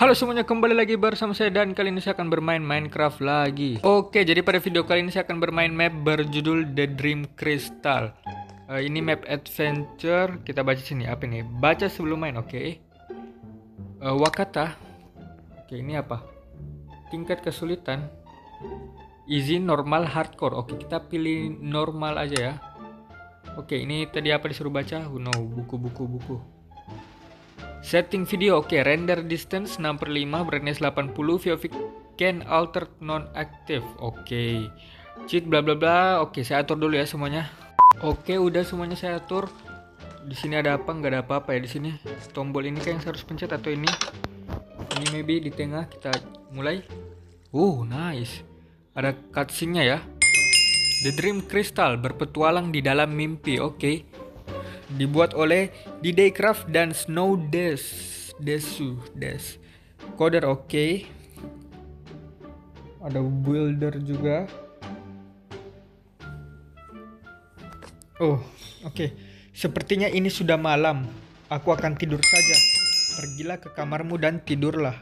Halo semuanya kembali lagi bersama saya dan kali ini saya akan bermain Minecraft lagi. Oke jadi pada video kali ini saya akan bermain map berjudul The Dream Crystal. Uh, Ini map adventure. Kita baca sini apa ini? Baca sebelum main oke. Okay. uh, Wakata. Oke ini apa? Tingkat kesulitan. Easy, normal, hardcore. Oke kita pilih normal aja ya. Oke ini tadi apa disuruh baca? Oh, No buku-buku buku Setting video oke, okay. render distance 6 per 5, brightness 80, VOV can alter non-active. Oke. Okay. Cheat bla bla bla. Oke, okay, saya atur dulu ya semuanya. Oke, okay, udah semuanya saya atur. Di sini ada apa? Nggak ada apa-apa ya di sini. Tombol ini kayak yang harus pencet atau ini? Ini maybe di tengah kita mulai. Uh, nice. Ada cutscene-nya ya. The Dream Crystal berpetualang di dalam mimpi. Oke. Okay dibuat oleh Didaycraft dan Snow Des Desu Des. Coder oke. Okay. ada builder juga. Oh oke. Okay. sepertinya ini sudah malam. Aku akan tidur saja. Pergilah ke kamarmu dan tidurlah.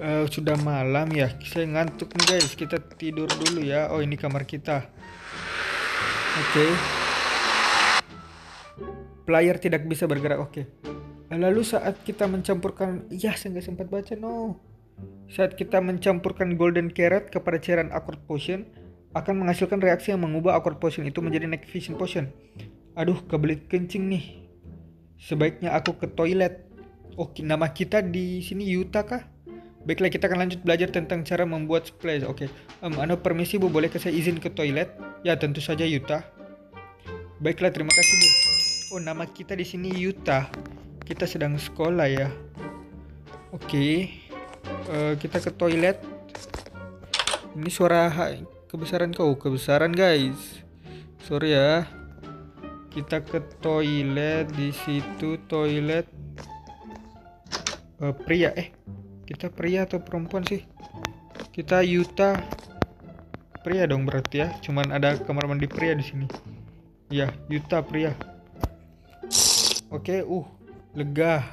Uh, sudah malam ya. Saya ngantuk nih guys. Kita tidur dulu ya. Oh ini kamar kita. Oke. okay player tidak bisa bergerak oke okay. lalu saat kita mencampurkan ya saya nggak sempat baca no saat kita mencampurkan golden carrot kepada cairan awkward potion akan menghasilkan reaksi yang mengubah awkward potion itu menjadi night vision potion aduh kebelit kencing nih sebaiknya aku ke toilet oke nama kita di sini Yuta kah Baiklah kita akan lanjut belajar tentang cara membuat splash. Oke, okay. um, anu permisi bu, bolehkah saya izin ke toilet? Ya tentu saja Yuta. Baiklah terima kasih bu. Oh, nama kita di sini Yuta. Kita sedang sekolah ya. Oke. Okay. Uh, eh, kita ke toilet. Ini suara kebesaran kau, kebesaran guys. Sorry ya. Kita ke toilet di situ toilet uh, pria eh kita pria atau perempuan sih? Kita Yuta pria dong berarti ya. Cuman ada kamar mandi pria di sini. Ya, Yuta pria. Oke, okay, uh, lega.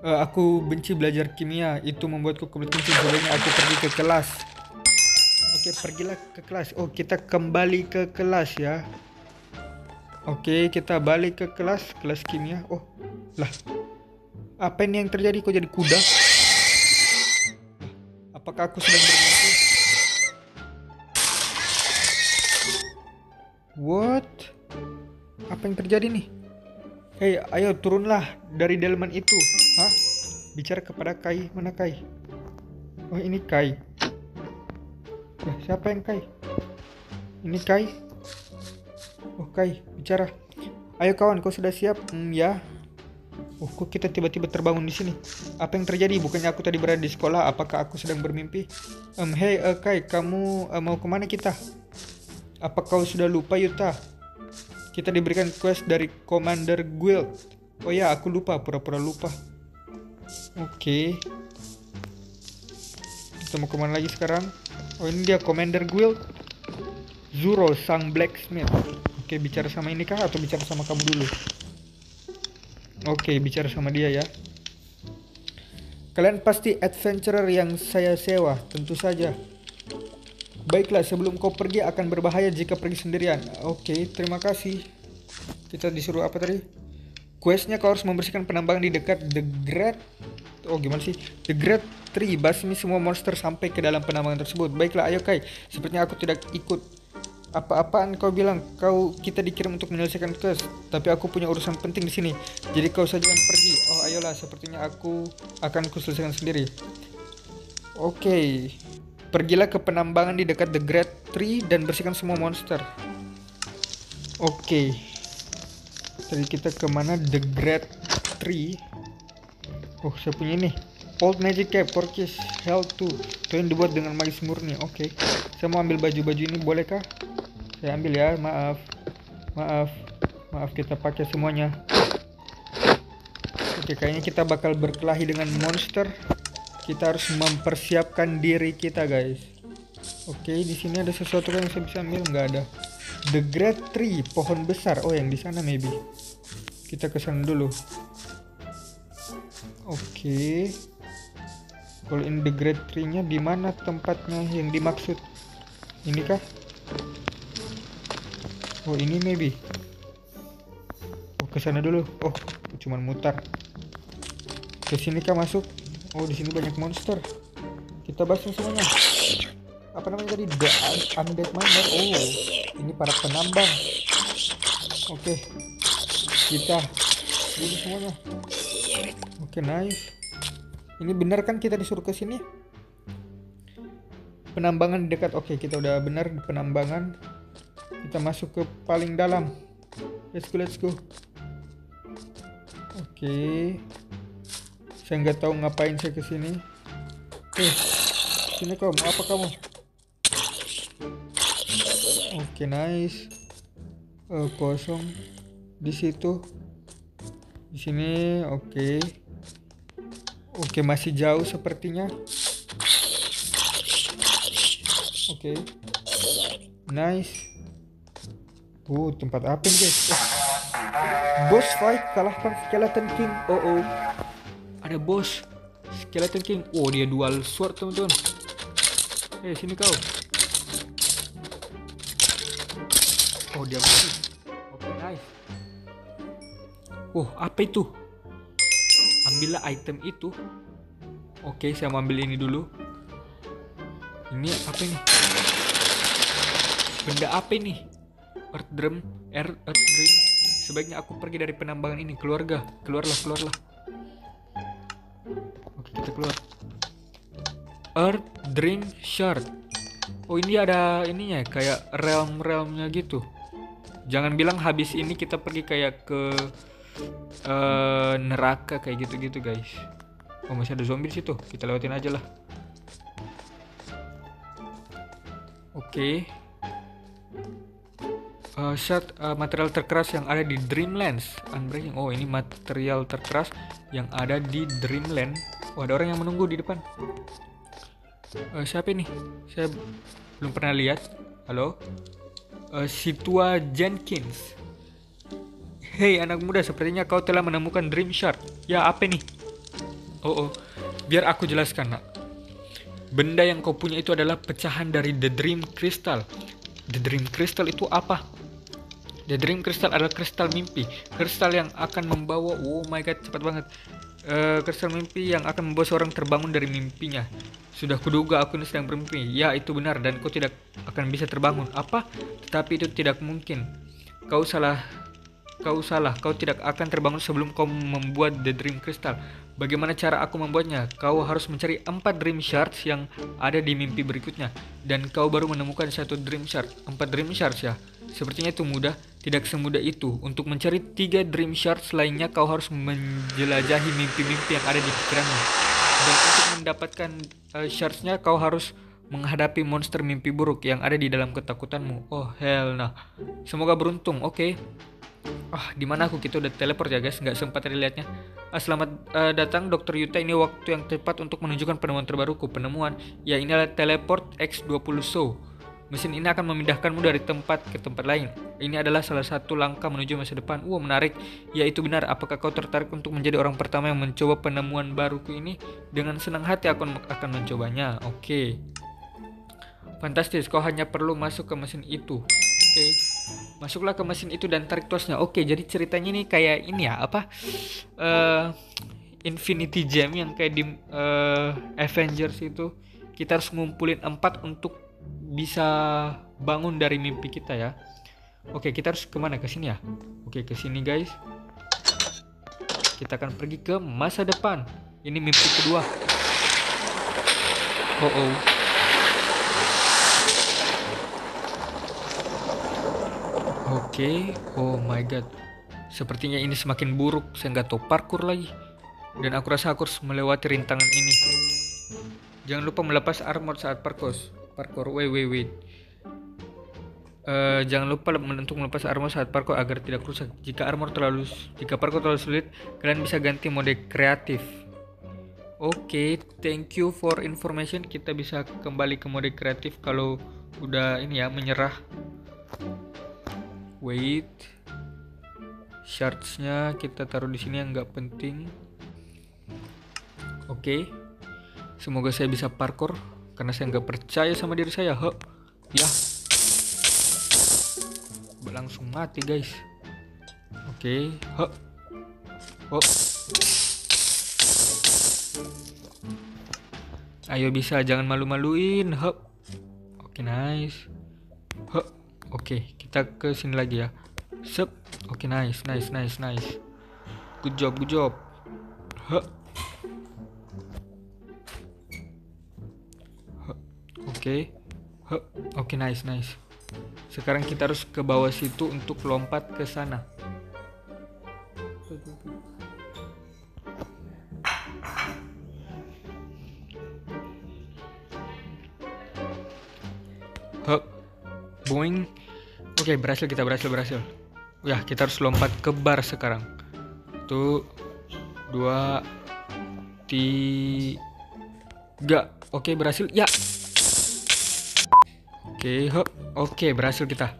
Uh, aku benci belajar kimia. Itu membuatku kencing. Sebenarnya aku pergi ke kelas. Oke, okay, pergilah ke kelas. Oh, kita kembali ke kelas ya. Oke, okay, kita balik ke kelas, kelas kimia. Oh, lah. Apa ini yang terjadi? Kok jadi kuda? Apakah aku sedang bermimpi? What? Apa yang terjadi nih? Hei, ayo turunlah dari delman itu. Hah? Bicara kepada Kai. Mana Kai? Oh, ini Kai. Eh, siapa yang Kai? Ini Kai. Oh, Kai, bicara. Ayo kawan, kau sudah siap? Hmm, ya. Oh, kok kita tiba-tiba terbangun di sini? Apa yang terjadi? Bukannya aku tadi berada di sekolah? Apakah aku sedang bermimpi? Um, hey, uh, Kai, kamu uh, mau ke mana kita? Apa kau sudah lupa, Yuta? Kita diberikan quest dari Commander Guild. Oh ya, aku lupa, pura-pura lupa. Oke. Okay. Kita mau ke mana lagi sekarang? Oh ini dia Commander Guild. Zuro, sang blacksmith. Oke, okay, bicara sama ini kah atau bicara sama kamu dulu? Oke, okay, bicara sama dia ya. Kalian pasti adventurer yang saya sewa, tentu saja. Baiklah, sebelum kau pergi akan berbahaya jika pergi sendirian. Oke, okay, terima kasih. Kita disuruh apa tadi? Questnya kau harus membersihkan penambangan di dekat The Great... Oh, gimana sih? The Great Tree. Basmi semua monster sampai ke dalam penambangan tersebut. Baiklah, ayo Kai. Sepertinya aku tidak ikut. Apa-apaan kau bilang? Kau kita dikirim untuk menyelesaikan quest, tapi aku punya urusan penting di sini. Jadi kau saja yang pergi. Oh, ayolah. Sepertinya aku akan kuselesaikan sendiri. Oke. Okay. Pergilah ke penambangan di dekat The Great Tree dan bersihkan semua monster. Oke. Okay. Tadi kita ke mana? The Great Tree. Oh, saya punya ini. Old Magic Cap, Porkis, Hell 2. Itu yang dibuat dengan magis murni. Oke. Okay. Saya mau ambil baju-baju ini, bolehkah? Saya ambil ya, maaf. Maaf. Maaf kita pakai semuanya. Oke, okay, kayaknya kita bakal berkelahi dengan monster kita harus mempersiapkan diri kita guys oke di sini ada sesuatu yang saya bisa ambil nggak ada the great tree pohon besar oh yang di sana maybe kita ke sana dulu Oke. Kalau in the grade tree-nya di mana tempatnya yang dimaksud? Ini kah? Oh, ini maybe. Oh, ke sana dulu. Oh, cuman mutar. Ke sini kah masuk? Oh, di sini banyak monster. Kita bahas semuanya. Apa namanya tadi? The Undead Miner. Oh, ini para penambang. Oke. Kita ini semuanya. Oke, nice. Ini benar kan kita disuruh ke sini? Penambangan dekat. Oke, kita udah benar di penambangan. Kita masuk ke paling dalam. Let's go, let's go. Oke. Saya nggak tahu ngapain saya ke sini. Eh, sini kau mau apa kamu? Oke, nice. Uh, kosong di situ. Di sini, oke. Okay. Oke, masih jauh sepertinya. Oke. Nice. Uh, tempat apa nih, guys? Eh. Boss fight kalahkan Skeleton King. Oh, oh. Ada boss. Skeleton King. Oh, dia dual sword, teman-teman. Eh, sini kau. Oh, dia mati. Oke, nice. Oh, apa itu? ambillah item itu oke saya mau ambil ini dulu ini apa ini benda apa ini earth drum earth, earth sebaiknya aku pergi dari penambangan ini keluarga keluarlah keluarlah kita keluar. Earth drink shard oh ini ada ininya kayak realm realmnya gitu. Jangan bilang habis ini kita pergi kayak ke uh, neraka kayak gitu-gitu guys. Oh masih ada zombie situ. Kita lewatin aja lah. Oke. Okay. uh, set uh, material terkeras yang ada di Dreamlands. Unbreaking. Oh ini material terkeras yang ada di Dreamland oh ada orang yang menunggu di depan uh, siapa ini saya belum pernah lihat halo uh, Situa Jenkins Hei anak muda, sepertinya kau telah menemukan Dream Shard. Ya, apa nih? Oh, oh. Biar aku jelaskan, nak. Benda yang kau punya itu adalah pecahan dari The Dream Crystal. The Dream Crystal itu apa? The Dream Crystal adalah kristal mimpi. Kristal yang akan membawa, oh my god, cepat banget. Uh, kristal mimpi yang akan membawa seorang terbangun dari mimpinya. Sudah kuduga aku ini sedang bermimpi. Ya, itu benar dan kau tidak akan bisa terbangun. Apa? Tetapi itu tidak mungkin. Kau salah Kau salah, kau tidak akan terbangun sebelum kau membuat The Dream Crystal. Bagaimana cara aku membuatnya? Kau harus mencari empat Dream Shards yang ada di mimpi berikutnya. Dan kau baru menemukan satu Dream Shard. Empat Dream Shards ya? Sepertinya itu mudah. Tidak semudah itu. Untuk mencari tiga Dream Shards lainnya, kau harus menjelajahi mimpi-mimpi yang ada di pikiranmu. Dan untuk mendapatkan uh, shardsnya, kau harus menghadapi monster mimpi buruk yang ada di dalam ketakutanmu. Oh hell nah. Semoga beruntung. Oke. Okay. Ah, di mana aku kita udah teleport ya guys, nggak sempat lihatnya. Ah, selamat uh, datang Dokter Yuta. Ini waktu yang tepat untuk menunjukkan penemuan terbaruku. Penemuan, ya ini adalah teleport X20 Show. Mesin ini akan memindahkanmu dari tempat ke tempat lain. Ini adalah salah satu langkah menuju masa depan. Wah, menarik. Ya, itu benar. Apakah kau tertarik untuk menjadi orang pertama yang mencoba penemuan baruku ini? Dengan senang hati aku akan mencobanya. Oke. Okay. Fantastis, kau hanya perlu masuk ke mesin itu. Oke. Okay masuklah ke mesin itu dan tarik tosnya oke jadi ceritanya ini kayak ini ya apa uh, Infinity Gem yang kayak di uh, Avengers itu kita harus ngumpulin empat untuk bisa bangun dari mimpi kita ya oke kita harus ke mana ke sini ya oke ke sini guys kita akan pergi ke masa depan ini mimpi kedua oh oh Oke, oh my god. Sepertinya ini semakin buruk, saya nggak tahu parkour lagi. Dan aku rasa aku harus melewati rintangan ini. Jangan lupa melepas armor saat parkour. Parkour, wait, wait, wait. Uh, jangan lupa untuk melepas armor saat parkour agar tidak rusak. Jika armor terlalu, jika parkour terlalu sulit, kalian bisa ganti mode kreatif. Oke, okay, thank you for information. Kita bisa kembali ke mode kreatif kalau udah ini ya menyerah wait shardsnya kita taruh di sini yang nggak penting Oke. Semoga saya bisa parkour karena saya nggak percaya sama diri saya. He. Ya. Langsung mati, guys. Oke. He. Oh. Ayo bisa, jangan malu-maluin. He. Oke, nice. He. Oke, kita ke sini lagi ya. Sep. Oke, nice, nice, nice, nice. Good job, good job. He. Oke. Oke, okay, nice, nice. Sekarang kita harus ke bawah situ untuk lompat ke sana. Hup. Boing. Oke, okay, berhasil kita berhasil berhasil. Ya, kita harus lompat ke bar sekarang. Tuh. Dua. Tiga. Oke, okay, berhasil. Ya. Oke, hop. Oke, berhasil kita.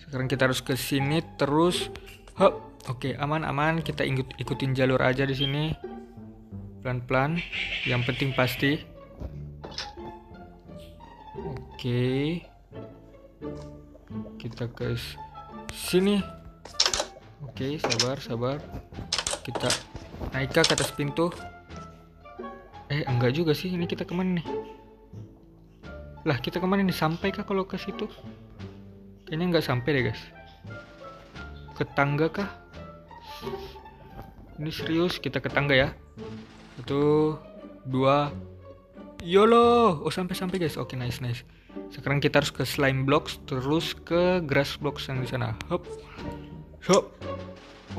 Sekarang kita harus ke sini terus. Hop. Oke, aman aman. Kita ikut ikutin jalur aja di sini. Pelan-pelan. Yang penting pasti. Oke. Kita ke sini. Oke, sabar, sabar. Kita naik ke atas pintu. Eh, enggak juga sih. Ini kita ke mana nih? Lah kita ke mana nih? Sampai kah kalau ke situ? Kayaknya nggak sampai deh guys. Ke tangga kah? Ini serius kita ke tangga ya. Satu, dua, YOLO. Oh sampai sampai guys. Oke nice nice. Sekarang kita harus ke slime blocks terus ke grass blocks yang di sana. Hop, hop.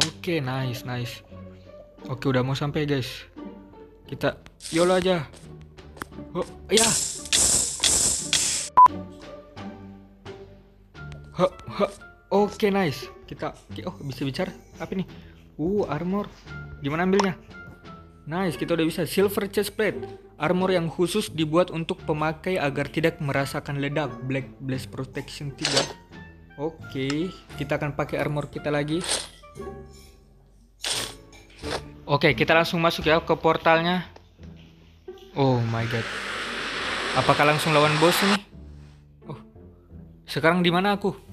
Oke nice nice. Oke udah mau sampai guys. Kita YOLO aja. Oh ya. Oke okay, nice. Kita oh bisa bicara apa nih? Uh armor. Gimana ambilnya? Nice, kita udah bisa silver chest plate. Armor yang khusus dibuat untuk pemakai agar tidak merasakan ledak. Black Blast Protection 3. Oke, okay, kita akan pakai armor kita lagi. Oke, okay, kita langsung masuk ya ke portalnya. Oh my god. Apakah langsung lawan bos nih? Oh. Sekarang di mana aku?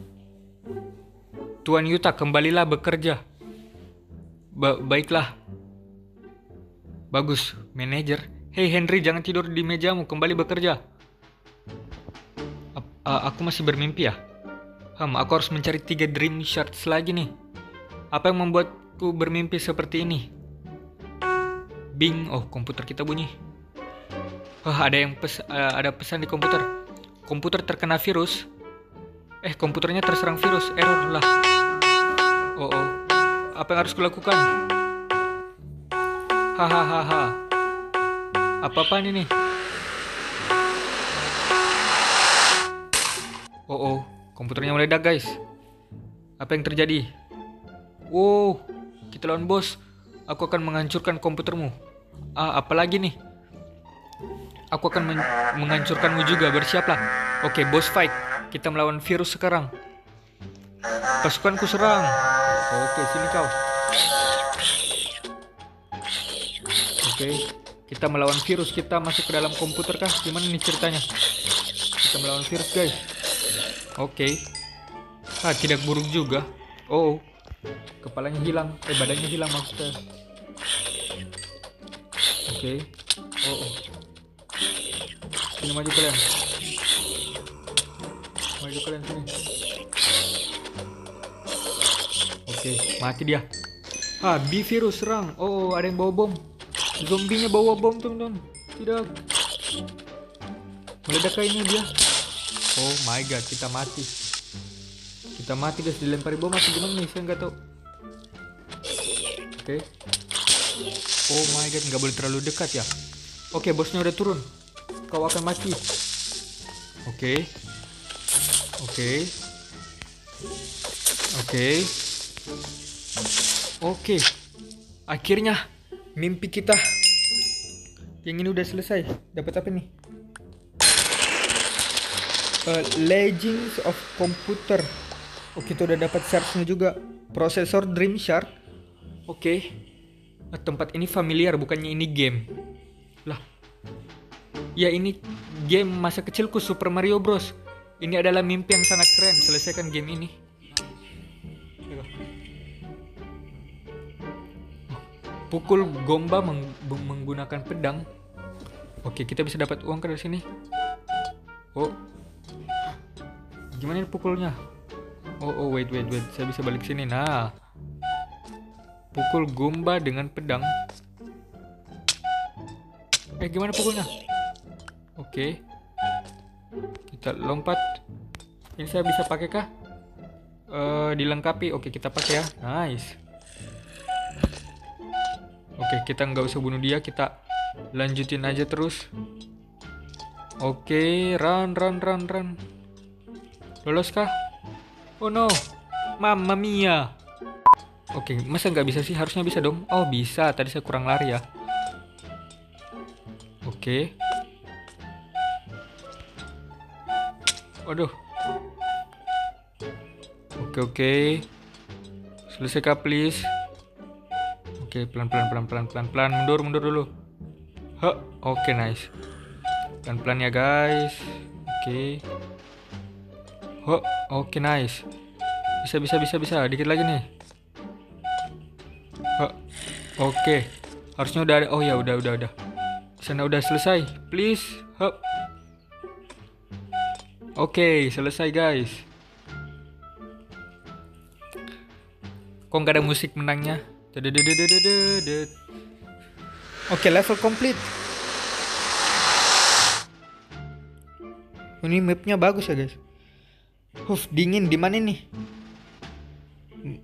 Tuan Yuta, kembalilah bekerja. Ba baiklah. Bagus, manajer. Hei Henry, jangan tidur di mejamu, kembali bekerja. A aku masih bermimpi ya? Hmm, aku harus mencari tiga dream shards lagi nih. Apa yang membuatku bermimpi seperti ini? Bing, oh komputer kita bunyi. Oh, ada yang pes uh, ada pesan di komputer. Komputer terkena virus. Eh, komputernya terserang virus. Error lah. Oh, oh. Apa yang harus kulakukan? Hahaha. Apa-apaan ini? Oh, oh. Komputernya meledak, guys. Apa yang terjadi? Wow, kita lawan bos. Aku akan menghancurkan komputermu. Ah, apalagi nih? Aku akan men menghancurkanmu juga. Bersiaplah. Oke, bos fight. Kita melawan virus sekarang. Pasukanku serang. Oke, sini kau. Oke, kita melawan virus. Kita masuk ke dalam komputer kah? Gimana nih ceritanya? Kita melawan virus, guys. Oke. Ah, tidak buruk juga. Oh, kepalanya hilang. Eh, badannya hilang maksudnya. Oke. Oh, oh. Sini maju kalian maju kalian sini. Oke mati dia. Ah B virus serang oh ada yang bawa bom. Zombinya bawa bom teman-teman. Tidak. Meledak ini dia. Oh my god kita mati. Kita mati guys. Dilempari bom atau gimana nih saya nggak tahu. Oke. Oh my god nggak boleh terlalu dekat ya. Oke bosnya udah turun. Kau akan mati. Oke Oke. Oke. Oke. Akhirnya mimpi kita yang ini udah selesai. Dapat apa nih? Uh, Legends of Computer. Oke, kita udah dapat shardsnya juga. Prosesor Dream Shark. Oke. Uh, tempat ini familiar, bukannya ini game. Ya ini game masa kecilku Super Mario Bros. Ini adalah mimpi yang sangat keren. Selesaikan game ini. Pukul gomba meng menggunakan pedang. Oke, kita bisa dapat uang dari sini. Oh. Gimana ini pukulnya? Oh, oh, wait, wait, wait. Saya bisa balik sini. Nah. Pukul gomba dengan pedang. Eh, gimana pukulnya? Oke. Kita lompat. Ini saya bisa pakai kah? Uh, dilengkapi. Oke, kita pakai ya. Nice. Oke, kita nggak usah bunuh dia. Kita lanjutin aja terus. Oke, run, run, run, run. Lolos kah? Oh no, Mamma mia. Oke, masa nggak bisa sih? Harusnya bisa dong. Oh bisa, tadi saya kurang lari ya. Oke. Waduh. Oke oke. Selesai kah please? Oke, pelan pelan pelan pelan pelan pelan mundur mundur dulu. Huh, oke nice. Pelan-pelan ya guys. Oke. Okay. Oke nice. Bisa bisa bisa bisa. Dikit lagi nih. Oh, oke. Harusnya udah ada. Oh ya udah udah udah. Sana udah selesai. Please. Hop. Oke, okay, selesai guys. Kok nggak ada musik menangnya? Oke, okay, level complete. Ini mapnya bagus ya guys. Huf, dingin di mana nih?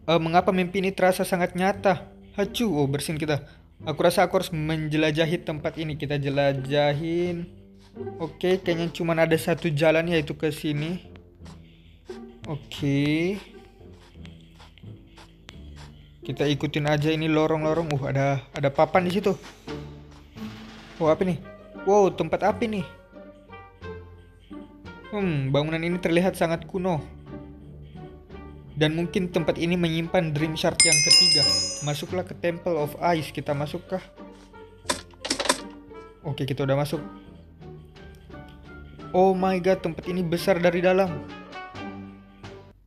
Uh, mengapa mimpi ini terasa sangat nyata? Hacu, oh bersin kita. Aku rasa aku harus menjelajahi tempat ini. Kita jelajahin. Oke, kayaknya cuma ada satu jalan yaitu ke sini. Oke. Kita ikutin aja ini lorong-lorong. Uh, ada ada papan di situ. Oh, apa nih? Wow, tempat api nih. Hmm, bangunan ini terlihat sangat kuno. Dan mungkin tempat ini menyimpan Dream Shard yang ketiga. Masuklah ke Temple of Ice. Kita masukkah? Oke, kita udah masuk. Oh my god, tempat ini besar dari dalam.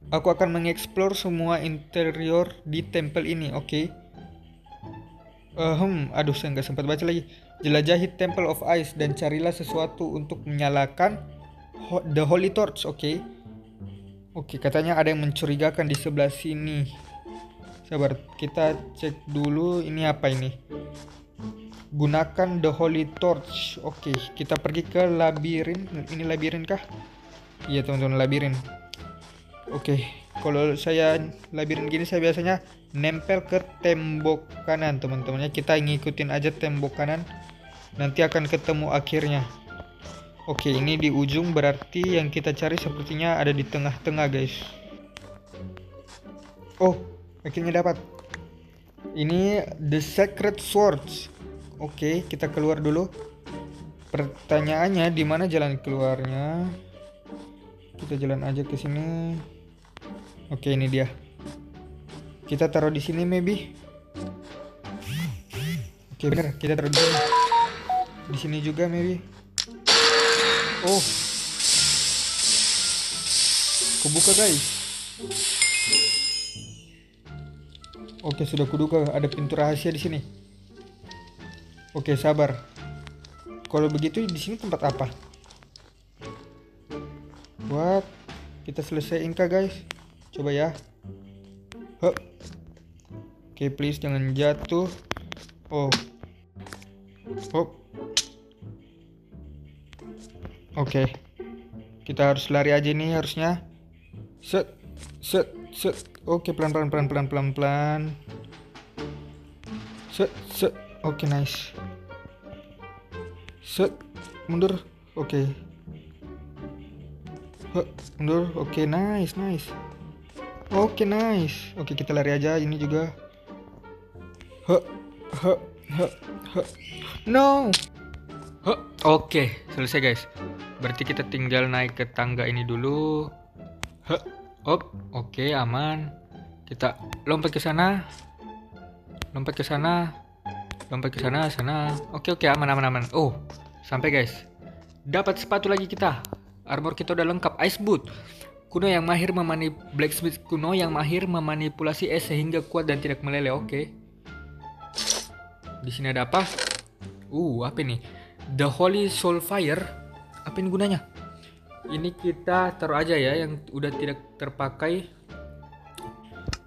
Aku akan mengeksplor semua interior di temple ini, oke? Okay? Uh, hmm, aduh saya nggak sempat baca lagi. Jelajahi Temple of Ice dan carilah sesuatu untuk menyalakan The Holy Torch, oke. Okay. Oke, okay, katanya ada yang mencurigakan di sebelah sini. Sabar, kita cek dulu ini apa ini. Gunakan The Holy Torch. Oke, kita pergi ke labirin. Ini labirin kah? Iya, teman-teman, labirin. Oke, kalau saya labirin gini saya biasanya nempel ke tembok kanan, teman-temannya. Kita ngikutin aja tembok kanan. Nanti akan ketemu akhirnya. Oke, ini di ujung berarti yang kita cari sepertinya ada di tengah-tengah, guys. Oh, akhirnya dapat. Ini The Secret Swords. Oke, kita keluar dulu. Pertanyaannya di mana jalan keluarnya? Kita jalan aja ke sini. Oke, ini dia. Kita taruh di sini maybe. Oke, bener, kita taruh di sini. Di sini juga maybe. Oh. Kubuka guys. Oke, sudah kuduga ada pintu rahasia di sini. Oke, sabar. Kalau begitu di sini tempat apa? What? Kita selesaiin kah guys? Coba ya. Hup. Oke, please jangan jatuh. Oh. Hop. Oke. Kita harus lari aja nih harusnya. Set, set, set. Oke, okay, pelan pelan pelan pelan pelan pelan. Set, set. Oke, nice. Set, mundur. Oke. Okay. mundur. Oke, okay, nice, nice. Oke, okay, nice. Oke, okay, kita lari aja ini juga. Huh, huh, huh, huh. No. Huh. Oke, okay, selesai guys. Berarti kita tinggal naik ke tangga ini dulu. Hop, oke, okay, aman. Kita lompat ke sana. Lompat ke sana. Lompat ke sana, sana. Oke, oke, aman, aman, aman. Oh, sampai guys. Dapat sepatu lagi kita. Armor kita udah lengkap. Ice boot. Kuno yang mahir memanip blacksmith kuno yang mahir memanipulasi es sehingga kuat dan tidak meleleh. Oke. Okay. Di sini ada apa? Uh, apa ini? The Holy Soul Fire. Apa ini gunanya? Ini kita taruh aja ya yang udah tidak terpakai.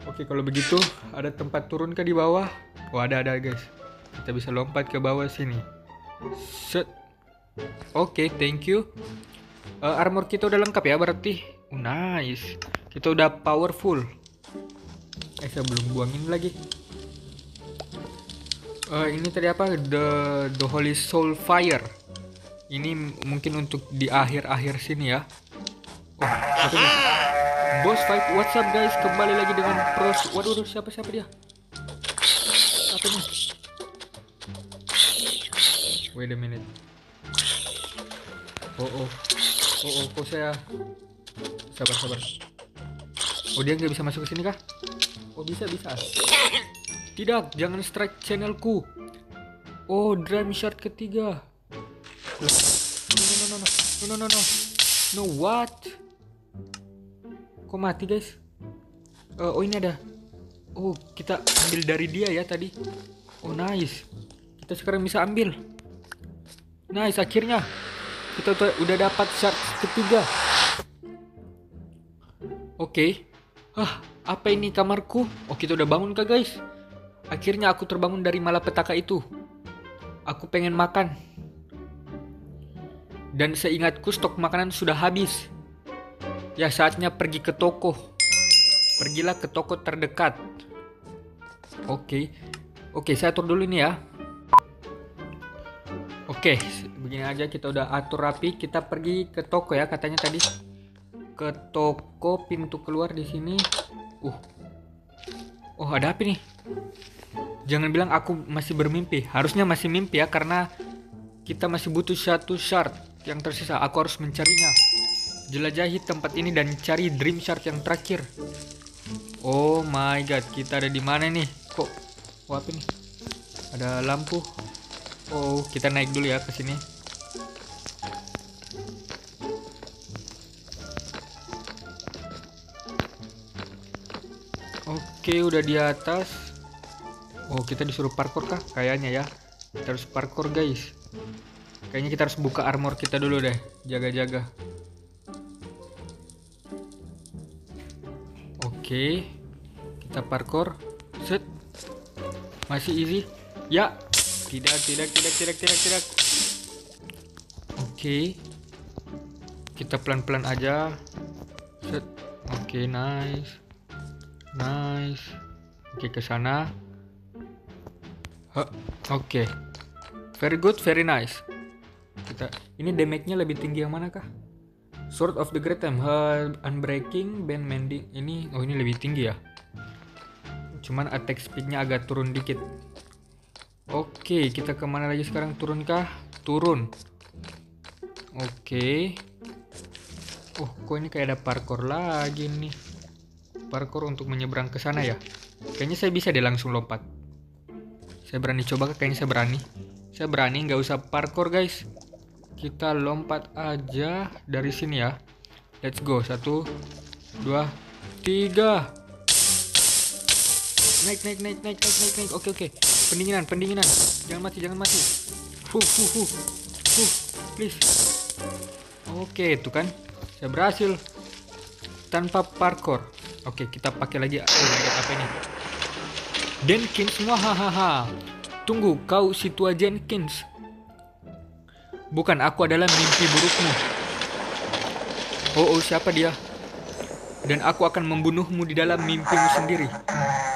Oke, kalau begitu ada tempat turun ke di bawah? Oh, ada ada guys. Kita bisa lompat ke bawah sini. Set. Oke, thank you. Uh, armor kita udah lengkap ya berarti. Nice. Kita udah powerful. Eh, saya belum buangin lagi. Uh, ini tadi apa? The The Holy Soul Fire. Ini mungkin untuk di akhir-akhir sini ya. Oh, ini? Boss fight. What's up guys? Kembali lagi dengan pros. Waduh, siapa siapa dia? Apa ini? Wait a minute. Oh oh. Oh oh kok saya sabar sabar. Oh dia nggak bisa masuk ke sini kah? Oh bisa bisa. Tidak, jangan strike channelku. Oh, drum shard ketiga. No no no no no no no no what? Kok mati guys? Uh, oh ini ada. Oh kita ambil dari dia ya tadi. Oh nice. Kita sekarang bisa ambil nice akhirnya kita udah dapat shard ketiga Oke. Okay. Ah, apa ini kamarku? Oh, kita udah bangun kah, guys? Akhirnya aku terbangun dari malapetaka itu. Aku pengen makan. Dan seingatku stok makanan sudah habis. Ya, saatnya pergi ke toko. Pergilah ke toko terdekat. Oke. Okay. Oke, okay, saya atur dulu ini ya. Oke, begini aja kita udah atur rapi. Kita pergi ke toko ya katanya tadi ke toko pintu keluar di sini. Uh. Oh, ada apa nih? Jangan bilang aku masih bermimpi. Harusnya masih mimpi ya karena kita masih butuh satu shard yang tersisa. Aku harus mencarinya. Jelajahi tempat ini dan cari dream shard yang terakhir. Oh my god, kita ada di mana nih? Kok oh, apa nih? Ada lampu. Oh, kita naik dulu ya ke sini. Oke, udah di atas. Oh, kita disuruh parkour kah? Kayaknya ya. Kita harus parkour, guys. Kayaknya kita harus buka armor kita dulu deh. Jaga-jaga. Oke. Kita parkour. Set. Masih easy. Ya. Tidak, tidak, tidak, tidak, tidak, tidak. Oke. Kita pelan-pelan aja. Oke, nice. Nice. Oke, ke sana. Oke. Okay. Very good, very nice. Kita ini damage-nya lebih tinggi yang mana kah? Sword of the Great Time, Unbreaking, Band Mending. Ini oh ini lebih tinggi ya. Cuman attack speed-nya agak turun dikit. Oke, kita ke mana lagi sekarang? Turun kah? Turun. Oke. Oh, kok ini kayak ada parkour lagi nih parkour untuk menyeberang ke sana ya. Kayaknya saya bisa deh langsung lompat. Saya berani coba, kayaknya saya berani. Saya berani, nggak usah parkour guys. Kita lompat aja dari sini ya. Let's go, satu, dua, tiga. Naik, naik, naik, naik, naik, naik, naik. Oke, oke. Pendinginan, pendinginan. Jangan mati, jangan mati. Huh, huh, huh, huh. Please. Oke, itu kan. Saya berhasil tanpa parkour. Oke, kita pakai lagi oh, apa ini? Jenkins, hahaha. Tunggu, kau si tua Jenkins. Bukan, aku adalah mimpi burukmu. Oh, oh, siapa dia? Dan aku akan membunuhmu di dalam mimpimu sendiri.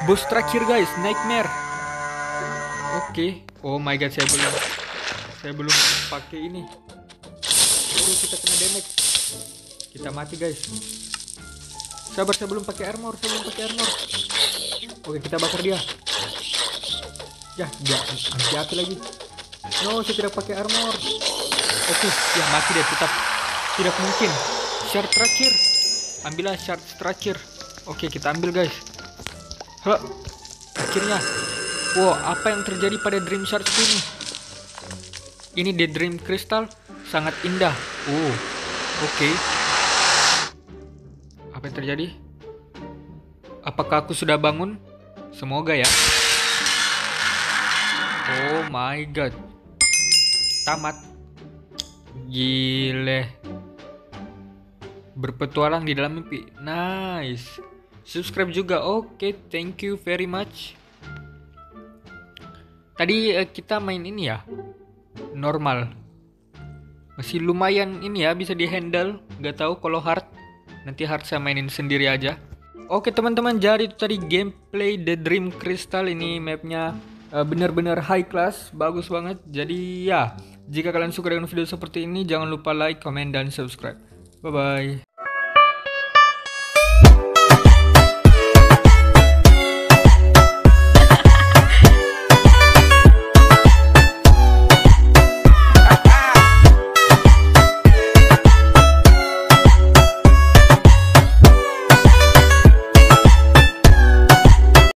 Bos terakhir guys, Nightmare. Okay. Oh my god, saya belum saya belum pakai ini. Oh, kita kena damage. Kita mati guys. Sabar, saya belum pakai armor, saya belum pakai armor. Oke, kita bakar dia. Ya, dia anti api lagi. No, saya tidak pakai armor. Oke, ya mati deh tetap. Tidak mungkin. Shard terakhir. Ambillah shard terakhir. Oke, kita ambil guys. Hah. Akhirnya. Wow, apa yang terjadi pada Dream Shard ini? Ini The Dream Crystal. sangat indah. Oh, oke. Okay. Apa yang terjadi? Apakah aku sudah bangun? Semoga ya. Oh my god. Tamat. Gile. Berpetualang di dalam mimpi. Nice. Subscribe juga. Oke, okay, thank you very much. Tadi uh, kita main ini ya. Normal. Masih lumayan ini ya bisa dihandle. Gak tahu kalau hard. Nanti hard saya mainin sendiri aja. Oke teman-teman, jadi itu tadi gameplay The Dream Crystal ini mapnya uh, benar-benar high class, bagus banget. Jadi ya, jika kalian suka dengan video seperti ini, jangan lupa like, comment, dan subscribe. Bye bye.